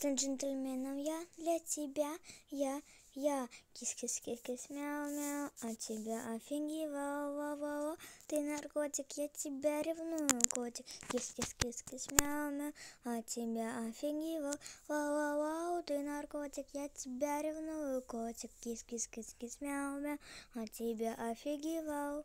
Стань джентльменом я для тебя, я, я. Кис-кис-кис-кис, мяу-мяу, от тебя офигеваю, ва-ва-ва. Ты наркотик, я тебя ревную, котик. Кис-кис-кис-кис, мяу-мяу, от тебя офигеваю, ва-ва-ва. Ты наркотик, я тебя ревную, котик. Кис-кис-кис-кис, мяу-мяу, от тебя офигеваю.